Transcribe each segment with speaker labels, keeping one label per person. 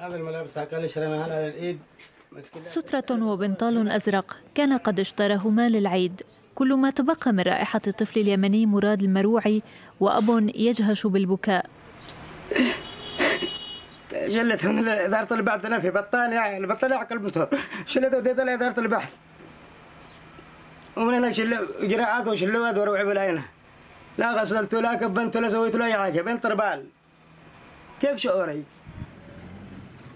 Speaker 1: هذا الملابس كان شريناها على الايد
Speaker 2: سترة وبنطال أزرق كان قد اشتراهما للعيد. كل ما تبقى من رائحة الطفل اليمني مراد المروعي وأب يجهش بالبكاء.
Speaker 1: شلتها من إدارة البحث أنا في بطانية البطانية على الموتور شلتها وديتها لإدارة البحث. ومن هناك شلوا جراعات وشلوا وروعي بالعينة لا غسلت لا كبنت لا سويت له أي حاجة. بين طربال كيف شعوري؟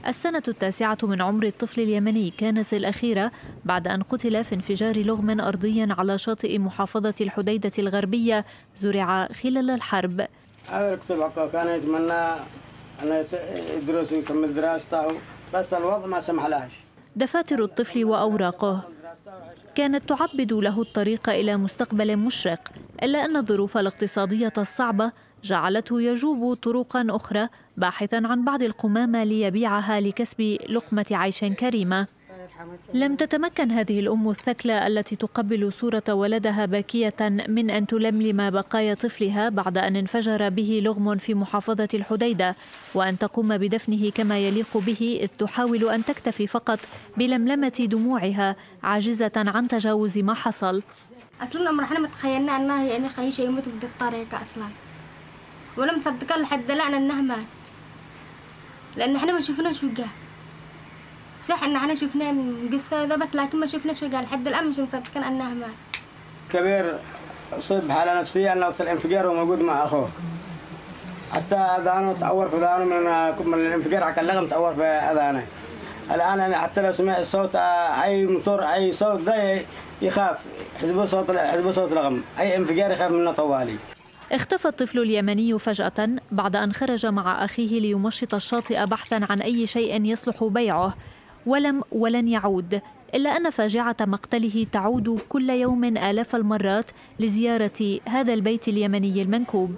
Speaker 2: السنة التاسعة من عمر الطفل اليمني كانت الأخيرة بعد أن قتل في انفجار لغم أرضي على شاطئ محافظة الحديدة الغربية زرع خلال الحرب.
Speaker 1: هذا الكتب كان يتمنى أن يدرس ويكمل دراسته بس الوضع ما سمح لهاش
Speaker 2: دفاتر الطفل وأوراقه كانت تعبد له الطريق إلى مستقبل مشرق إلا أن الظروف الاقتصادية الصعبة جعلته يجوب طرقا أخرى باحثا عن بعض القمامة ليبيعها لكسب لقمة عيش كريمة. لم تتمكن هذه الأم الثكلى التي تقبل صورة ولدها باكية من أن تلملم بقايا طفلها بعد أن انفجر به لغم في محافظة الحديدة وأن تقوم بدفنه كما يليق به إذ تحاول أن تكتفي فقط بلملمة دموعها عاجزة عن تجاوز ما حصل.
Speaker 3: أصلا عمر إحنا متخيلنا أنها يعني خيش يموت بدي الطريقة أصلا. ولا مصدقة لحد الآن أنه مات. لأن إحنا ما شفناش وجهه صح إن إحنا شفناه من قصة ذا بس لكن ما شفناش وجهه لحد الآن مش مصدقين أنه مات
Speaker 1: كبير أصيب بحالة نفسية أنه وقت الانفجار وموجود مع أخوه. حتى أذانه تعور في أذانه من من الانفجار حكى اللغم تعور في أذانه. الآن أنا حتى لو سمع الصوت أي موتور أي صوت ذا يخاف. حسبه صوت حسبه صوت لغم أي انفجار يخاف منه طوالي.
Speaker 2: اختفى الطفل اليمني فجأة بعد أن خرج مع أخيه ليمشط الشاطئ بحثا عن أي شيء يصلح بيعه. ولم ولن يعود إلا أن فاجعة مقتله تعود كل يوم آلاف المرات لزيارة هذا البيت اليمني المنكوب.